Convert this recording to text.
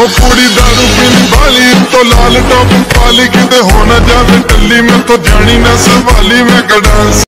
ਉਹ ਕੁੜੀ ਦਾਰੂ ਪੀਣੀ ਵਾਲੀ, ਤੋਂ ਲਾਲ ਟੋਪ ਪਾਲੀ, ਕਿਤੇ ਹੋਣਾ ਨਾ ਜਾਵੇ ਟੱਲੀ ਮੈਂ ਤੋਂ ਜਾਣੀ ਨਾ ਸੰਭਾਲੀ ਮੈਂ ਕਡਾਂਸ